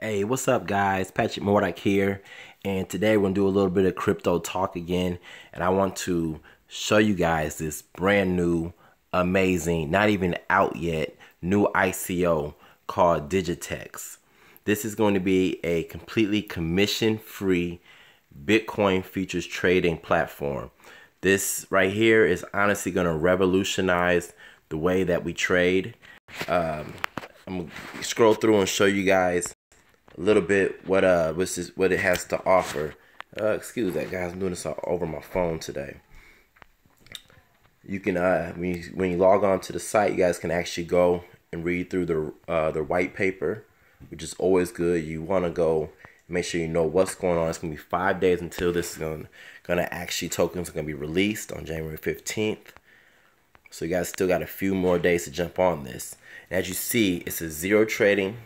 Hey, what's up, guys? Patrick Moredock here, and today we're gonna do a little bit of crypto talk again. And I want to show you guys this brand new, amazing, not even out yet, new ICO called Digitex. This is going to be a completely commission-free Bitcoin futures trading platform. This right here is honestly to revolutionize the way that we trade. Um, I'm gonna scroll through and show you guys a little bit what uh what's this, what it has to offer. Uh, excuse that, guys. I'm doing this all over my phone today. You can uh when you when you log on to the site, you guys can actually go and read through the uh the white paper, which is always good. You want to go make sure you know what's going on. It's gonna be five days until this is gonna gonna actually tokens are gonna be released on January 15th. So you guys still got a few more days to jump on this. And as you see, it's a zero trading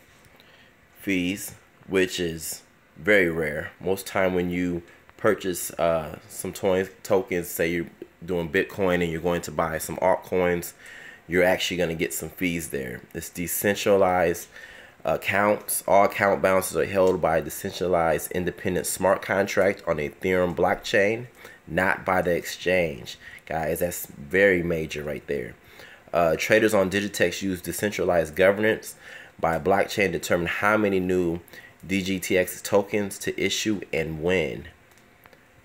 fees which is very rare. Most time when you purchase uh, some tokens, say you're doing Bitcoin and you're going to buy some altcoins, you're actually going to get some fees there. It's decentralized accounts. All account balances are held by a decentralized independent smart contract on the Ethereum blockchain, not by the exchange. Guys, that's very major right there. Uh, traders on Digitex use decentralized governance by blockchain to determine how many new DGTX tokens to issue and when.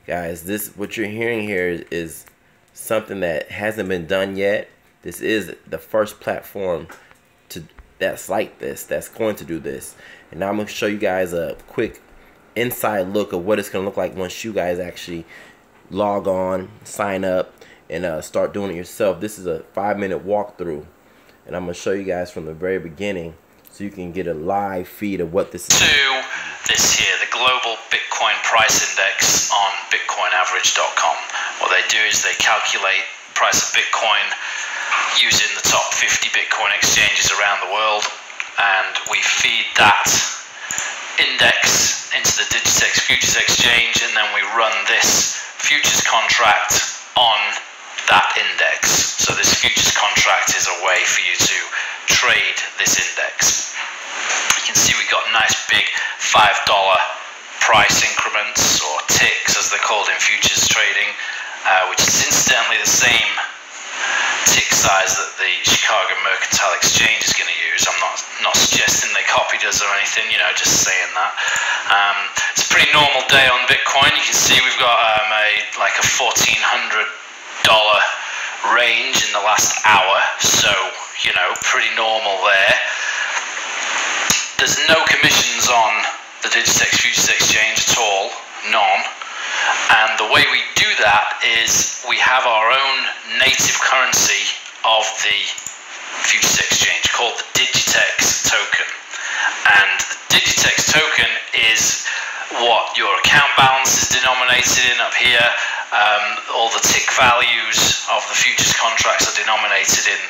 Guys, this what you're hearing here is something that hasn't been done yet. This is the first platform to that's like this, that's going to do this. And now I'm going to show you guys a quick inside look of what it's going to look like once you guys actually log on, sign up, and uh, start doing it yourself. This is a five minute walkthrough. And I'm going to show you guys from the very beginning so you can get a live feed of what this is. To this here, the global Bitcoin price index on bitcoinaverage.com. What they do is they calculate price of Bitcoin using the top 50 Bitcoin exchanges around the world and we feed that index into the Digitex Futures Exchange and then we run this futures contract on that index. So this futures contract is a way for you to trade this index. You can see we've got nice big $5 price increments or ticks as they're called in futures trading, uh, which is incidentally the same tick size that the Chicago Mercantile Exchange is going to use. I'm not not suggesting they copied us or anything, you know, just saying that. Um, it's a pretty normal day on Bitcoin. You can see we've got um, a like a $1,400 range in the last hour, so you know, pretty normal there. There's no commissions on the Digitex Futures Exchange at all, none. And the way we do that is we have our own native currency of the Futures Exchange called the Digitex token. And the Digitex token is what your account balance is denominated in up here. Um, all the tick values of the futures contracts are denominated in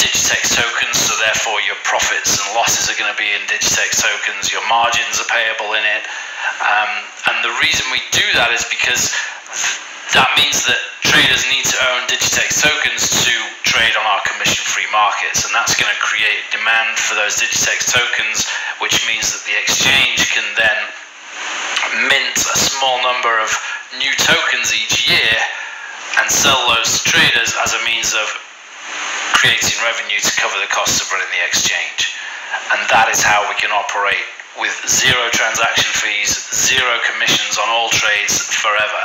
Digitex tokens, so therefore your profits and losses are going to be in Digitex tokens, your margins are payable in it. Um, and the reason we do that is because th that means that traders need to own Digitex tokens to trade on our commission free markets, and that's going to create demand for those Digitex tokens, which means that the exchange can then mint a small number of new tokens each year and sell those to traders as a means of creating revenue to cover the costs of running the exchange. And that is how we can operate with zero transaction fees, zero commissions on all trades forever.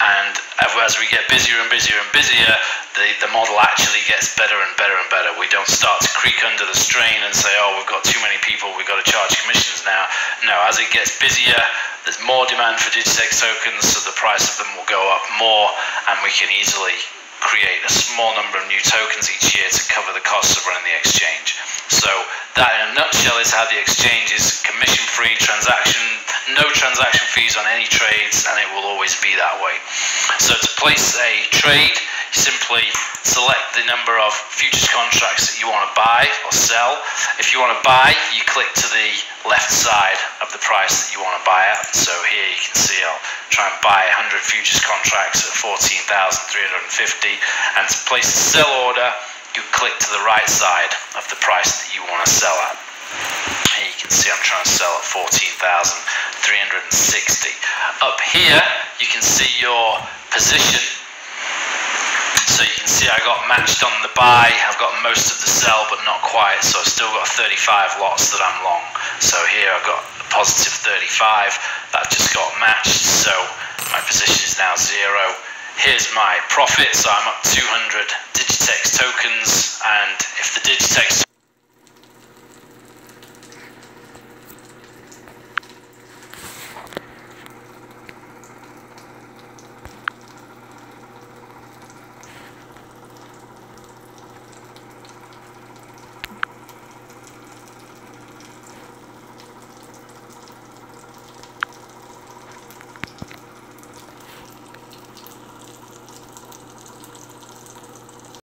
And as we get busier and busier and busier, the, the model actually gets better and better and better. We don't start to creak under the strain and say, oh, we've got too many people, we've got to charge commissions now. No, as it gets busier, there's more demand for Digitex tokens, so the price of them will go up more, and we can easily create a small number of new tokens each year to cover the costs of running the exchange. So that in a nutshell is how the exchange is commission free transaction, no transaction fees on any trades and it will always be that way. So to place a trade, simply select the number of futures contracts that you want to buy or sell. If you want to buy, you click to the left side of the price that you want to buy at. So here you can see I'll try and buy 100 futures contracts at 14,350 and to place a sell order you click to the right side of the price that you want to sell at. Here you can see I'm trying to sell at 14,360. Up here, you can see your position. So you can see I got matched on the buy, I've got most of the sell but not quite, so I've still got 35 lots that I'm long. So here I've got a positive 35, that just got matched, so my position is now zero. Here's my profit, so I'm up 200 Digitex tokens, and if the Digitex